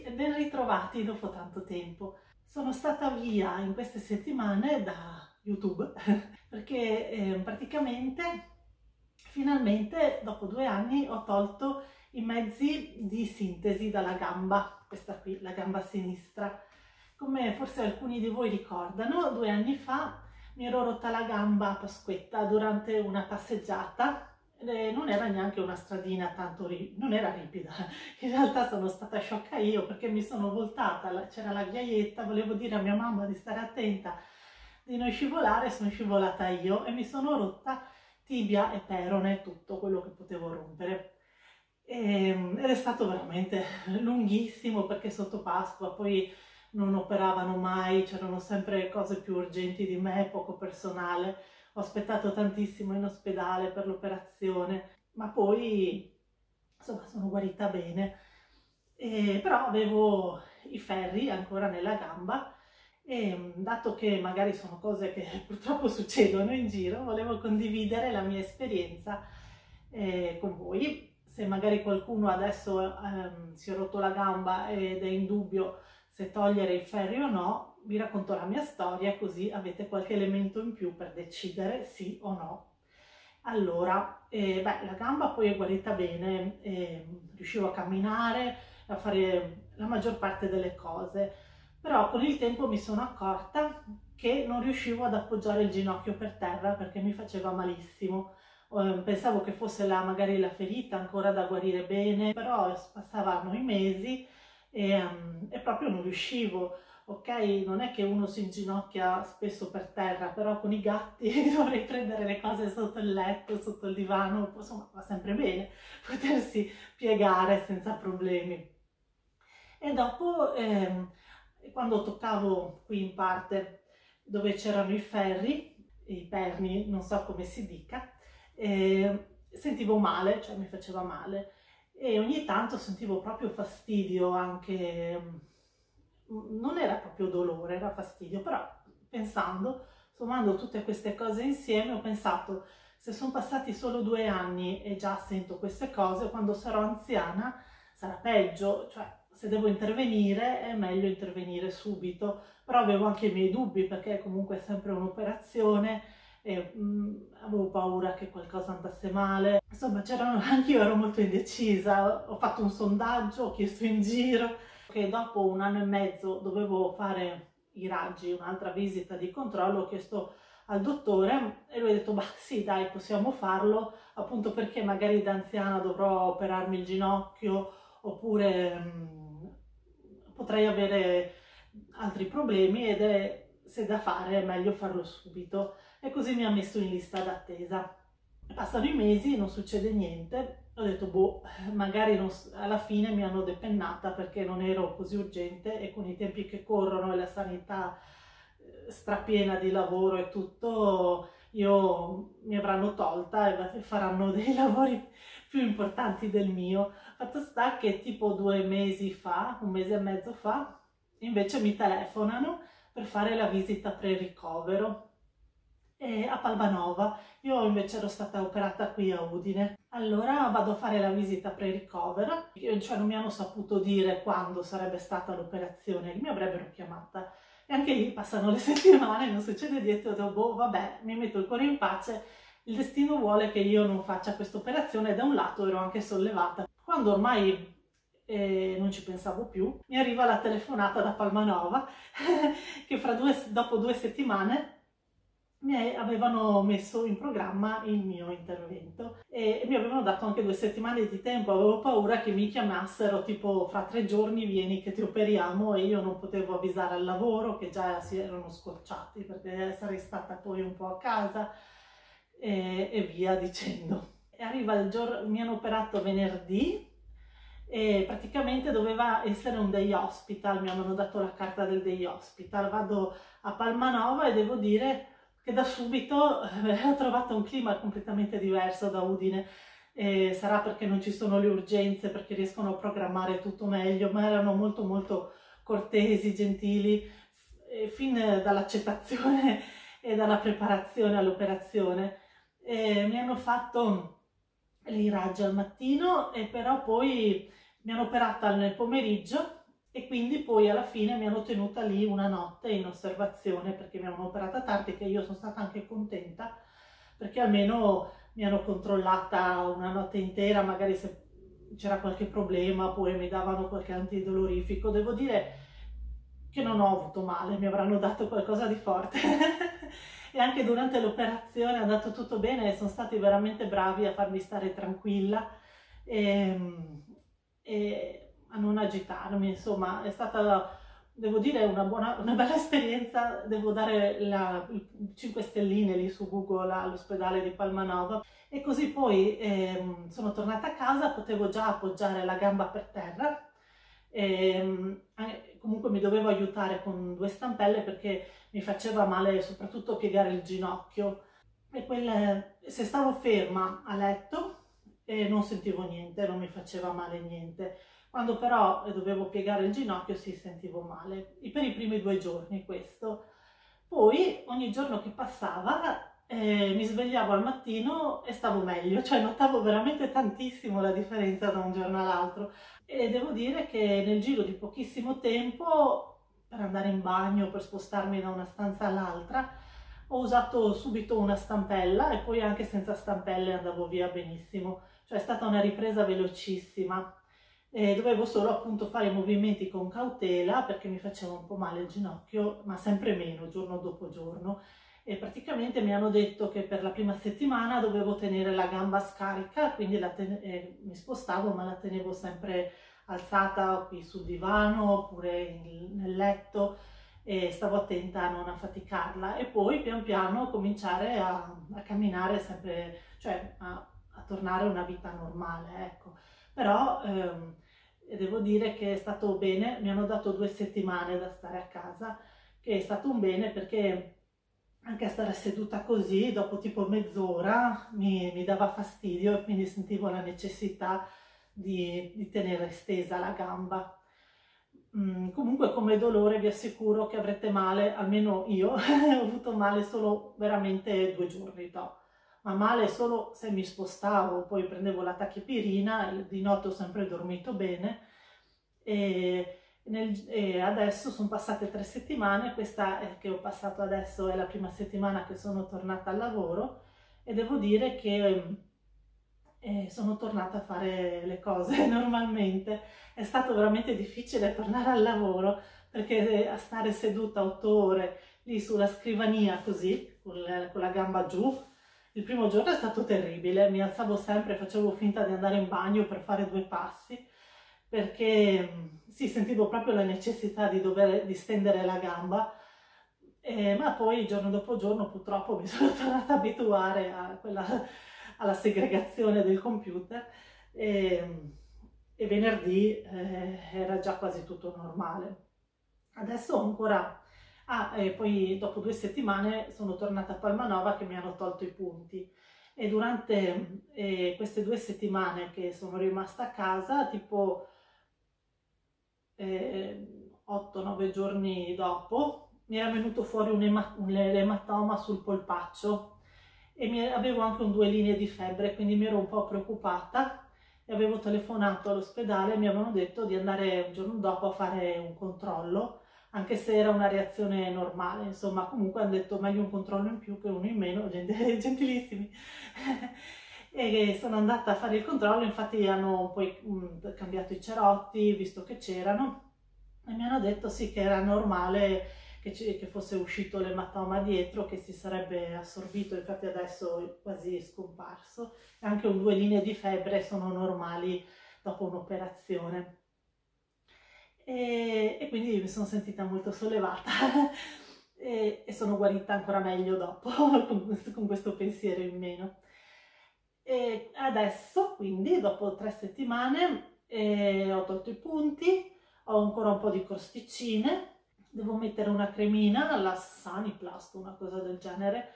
ragazzi, ben ritrovati dopo tanto tempo. Sono stata via in queste settimane da YouTube perché eh, praticamente finalmente dopo due anni ho tolto i mezzi di sintesi dalla gamba, questa qui, la gamba sinistra. Come forse alcuni di voi ricordano, due anni fa mi ero rotta la gamba a Pasquetta durante una passeggiata eh, non era neanche una stradina tanto, ri- non era ripida, in realtà sono stata sciocca io perché mi sono voltata, c'era la ghiaietta, volevo dire a mia mamma di stare attenta, di non scivolare, sono scivolata io e mi sono rotta tibia e perone, tutto quello che potevo rompere. E, ehm, ed è stato veramente lunghissimo perché sotto Pasqua poi non operavano mai, c'erano sempre cose più urgenti di me, poco personale ho aspettato tantissimo in ospedale per l'operazione, ma poi insomma sono guarita bene. E, però avevo i ferri ancora nella gamba e dato che magari sono cose che purtroppo succedono in giro, volevo condividere la mia esperienza eh, con voi. Se magari qualcuno adesso ehm, si è rotto la gamba ed è in dubbio se togliere i ferri o no, vi racconto la mia storia così avete qualche elemento in più per decidere sì o no. Allora, eh, beh, la gamba poi è guarita bene, eh, riuscivo a camminare, a fare la maggior parte delle cose, però con il tempo mi sono accorta che non riuscivo ad appoggiare il ginocchio per terra perché mi faceva malissimo. Eh, pensavo che fosse la, magari la ferita ancora da guarire bene, però passavano i mesi e, um, e proprio non riuscivo ok, non è che uno si inginocchia spesso per terra, però con i gatti dovrei prendere le cose sotto il letto, sotto il divano, insomma va sempre bene potersi piegare senza problemi. E dopo, ehm, quando toccavo qui in parte dove c'erano i ferri, i perni, non so come si dica, eh, sentivo male, cioè mi faceva male e ogni tanto sentivo proprio fastidio anche non era proprio dolore, era fastidio, però pensando, sommando tutte queste cose insieme, ho pensato, se sono passati solo due anni e già sento queste cose, quando sarò anziana sarà peggio, cioè se devo intervenire è meglio intervenire subito, però avevo anche i miei dubbi perché comunque è sempre un'operazione e mh, mm, avevo paura che qualcosa andasse male, insomma c'erano, anche io ero molto indecisa, ho fatto un sondaggio, ho chiesto in giro, che dopo un anno e mezzo dovevo fare i raggi, un'altra visita di controllo, ho chiesto al dottore e lui ha detto, bah sì dai possiamo farlo, appunto perché magari da anziana dovrò operarmi il ginocchio oppure mh, potrei avere altri problemi ed è se da fare è meglio farlo subito e così mi ha messo in lista d'attesa. Passano i mesi, non succede niente, ho detto, boh, magari non, alla fine mi hanno depennata perché non ero così urgente e con i tempi che corrono e la sanità eh, strapiena di lavoro e tutto, io mi avranno tolta e faranno dei lavori più importanti del mio. Fatto sta che tipo due mesi fa, un mese e mezzo fa, invece mi telefonano per fare la visita pre-ricovero a Palmanova. Io invece ero stata operata qui a Udine. Allora vado a fare la visita pre-ricovero, cioè non mi hanno saputo dire quando sarebbe stata l'operazione, mi avrebbero chiamata. E anche lì passano le settimane, non succede niente, ho boh, vabbè, mi metto il cuore in pace, il destino vuole che io non faccia questa operazione e da un lato ero anche sollevata. Quando ormai eh, non ci pensavo più, mi arriva la telefonata da Palmanova che due, dopo due settimane mi avevano messo in programma il mio intervento e mi avevano dato anche due settimane di tempo, avevo paura che mi chiamassero tipo fra tre giorni vieni che ti operiamo e io non potevo avvisare al lavoro che già si erano scocciati perché sarei stata poi un po' a casa e, e via dicendo. E arriva il giorno, mi hanno operato venerdì e praticamente doveva essere un day hospital, mi hanno dato la carta del day hospital, vado a Palmanova e devo dire che da subito eh, ho trovato un clima completamente diverso da Udine. E sarà perché non ci sono le urgenze, perché riescono a programmare tutto meglio, ma erano molto molto cortesi, gentili, fin dall'accettazione e dalla preparazione all'operazione. Mi hanno fatto i raggi al mattino e però poi mi hanno operata nel pomeriggio e quindi poi alla fine mi hanno tenuta lì una notte in osservazione perché mi hanno operata tardi che io sono stata anche contenta perché almeno mi hanno controllata una notte intera magari se c'era qualche problema oppure mi davano qualche antidolorifico. Devo dire che non ho avuto male mi avranno dato qualcosa di forte. E anche durante l'operazione è andato tutto bene e sono stati veramente bravi a farmi stare tranquilla. E, ehm, e a non agitarmi, insomma è stata devo dire una, buona, una bella esperienza, devo dare la, 5 stelline lì su Google all'ospedale di Palmanova. E così poi eh, sono tornata a casa, potevo già appoggiare la gamba per terra. E, ehm, comunque mi dovevo aiutare con due stampelle perché mi faceva male soprattutto piegare il ginocchio. E quelle, se stavo ferma a letto e non sentivo niente, non mi faceva male niente. Quando però dovevo piegare il ginocchio sì, sentivo male, per i primi due giorni questo. Poi ogni giorno che passava eh, mi svegliavo al mattino e stavo meglio, cioè notavo veramente tantissimo la differenza da un giorno all'altro e devo dire che nel giro di pochissimo tempo per andare in bagno, per spostarmi da una stanza all'altra, ho usato subito una stampella e poi anche senza stampelle andavo via benissimo, cioè è stata una ripresa velocissima. E dovevo solo appunto fare movimenti con cautela perché mi faceva un po' male il ginocchio, ma sempre meno, giorno dopo giorno e praticamente mi hanno detto che per la prima settimana dovevo tenere la gamba scarica, quindi eh, mi spostavo ma la tenevo sempre alzata qui sul divano oppure in, nel letto e stavo attenta a non affaticarla e poi pian piano cominciare a, a camminare sempre, cioè a, a, tornare a una vita normale, ecco. Però ehm, devo dire che è stato bene, mi hanno dato due settimane da stare a casa, che è stato un bene perché anche a stare seduta così, dopo tipo mezz'ora, mi, mi, dava fastidio e quindi sentivo la necessità di, di tenere stesa la gamba. Mm, comunque come dolore vi assicuro che avrete male, almeno io ho avuto male solo veramente due giorni dopo. Ma male solo se mi spostavo, poi prendevo la tachipirina, di notte ho sempre dormito bene e nel, e adesso sono passate tre settimane, questa che ho passato adesso è la prima settimana che sono tornata al lavoro e devo dire che eh, sono tornata a fare le cose normalmente. È stato veramente difficile tornare al lavoro perché a stare seduta otto ore lì sulla scrivania così, con la, con la gamba giù, il primo giorno è stato terribile, mi alzavo sempre, facevo finta di andare in bagno per fare due passi perché sì, sentivo proprio la necessità di dover distendere la gamba, eh, ma poi giorno dopo giorno purtroppo mi sono tornata a abituare a quella, alla segregazione del computer e, e venerdì eh, era già quasi tutto normale. Adesso ancora, ah, e poi dopo due settimane sono tornata a Palmanova che mi hanno tolto i punti. E durante eh, queste due settimane che sono rimasta a casa, tipo eh, 8-9 giorni dopo, mi era venuto fuori un, ema un ematoma sul polpaccio. E mi, avevo anche un due linee di febbre, quindi mi ero un po' preoccupata. E avevo telefonato all'ospedale e mi avevano detto di andare un giorno dopo a fare un controllo, anche se era una reazione normale, insomma comunque hanno detto meglio un controllo in più che uno in meno, gentilissimi. e sono andata a fare il controllo, infatti hanno poi mh, mm, cambiato i cerotti, visto che c'erano, e mi hanno detto sì che era normale che, che fosse uscito l'ematoma dietro, che si sarebbe assorbito, infatti adesso è quasi scomparso, e anche due linee di febbre sono normali dopo un'operazione. E, e, quindi mi sono sentita molto sollevata e, e, sono guarita ancora meglio dopo con, con questo pensiero in meno. E adesso, quindi, dopo tre settimane, eh, ho tolto i punti, ho ancora un po' di crosticine, devo mettere una cremina, la Saniplast, una cosa del genere,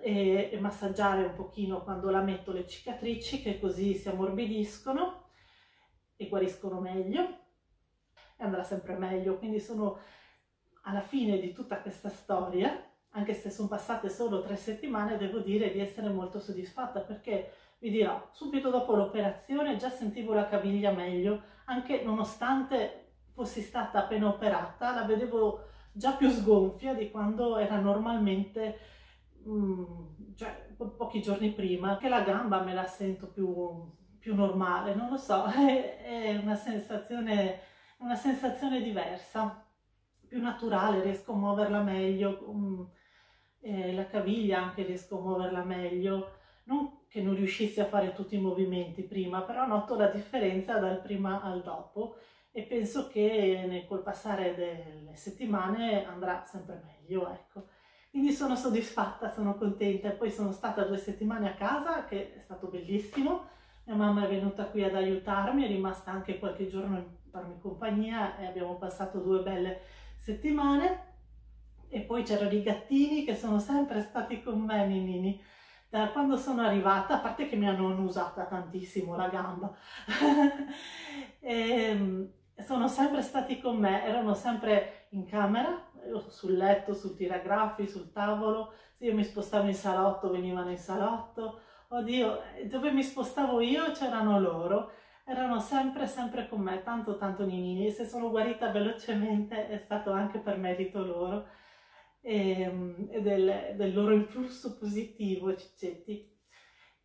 e, e massaggiare un pochino quando la metto le cicatrici, che così si ammorbidiscono e guariscono meglio, e andrà sempre meglio. Quindi sono alla fine di tutta questa storia, anche se sono passate solo tre settimane, devo dire di essere molto soddisfatta perché vi dirò, subito dopo l'operazione già sentivo la caviglia meglio, anche nonostante fossi stata appena operata, la vedevo già più sgonfia di quando era normalmente, mm, cioè po pochi giorni prima, che la gamba me la sento più, più normale, non lo so, è, è una, sensazione, una sensazione diversa, più naturale, riesco a muoverla meglio, um, eh, la caviglia anche riesco a muoverla meglio, non che non riuscissi a fare tutti i movimenti prima, però noto la differenza dal prima al dopo e penso che col passare delle settimane andrà sempre meglio, ecco. Quindi sono soddisfatta, sono contenta poi sono stata due settimane a casa che è stato bellissimo. Mia mamma è venuta qui ad aiutarmi, è rimasta anche qualche giorno a farmi compagnia e abbiamo passato due belle settimane. E poi c'erano i gattini che sono sempre stati con me, Ninini. Da quando sono arrivata, a parte che mi hanno usata tantissimo la gamba, e, ehm, sono sempre stati con me, erano sempre in camera, sul letto, sul tiragraffi, sul tavolo, se io mi spostavo in salotto venivano in salotto, oddio, dove mi spostavo io c'erano loro, erano sempre sempre con me, tanto tanto ninini, se sono guarita velocemente è stato anche per merito loro e, ehm, e del, del loro influsso positivo, ciccetti.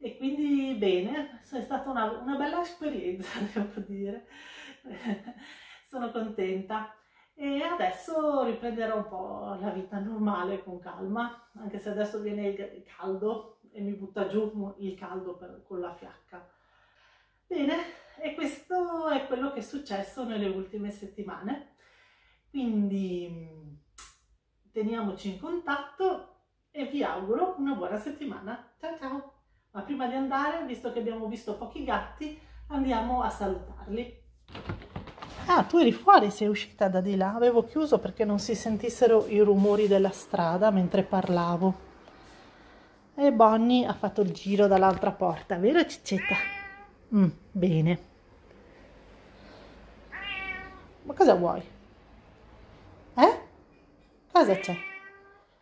E quindi bene, è stata una, una bella esperienza, devo dire. sono contenta. E adesso riprenderò un po' la vita normale con calma, anche se adesso viene il caldo e mi butta giù il caldo per, con la fiacca. Bene, e questo è quello che è successo nelle ultime settimane. Quindi teniamoci in contatto e vi auguro una buona settimana. Ciao ciao! Ma prima di andare, visto che abbiamo visto pochi gatti, andiamo a salutarli. Ah, tu eri fuori, sei uscita da di là. Avevo chiuso perché non si sentissero i rumori della strada mentre parlavo. E Bonnie ha fatto il giro dall'altra porta, vero Ciccetta? Mm, bene. Ma cosa vuoi? Eh? Cosa c'è?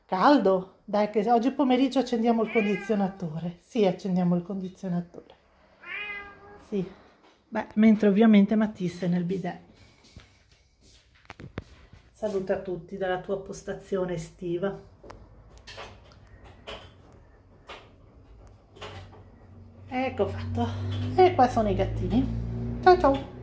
Caldo? Dai che oggi pomeriggio accendiamo il condizionatore. Sì, accendiamo il condizionatore. Sì. Beh, mentre ovviamente Matisse nel bidet. Saluta a tutti dalla tua postazione estiva. Ecco fatto. E qua sono i gattini. Ciao ciao.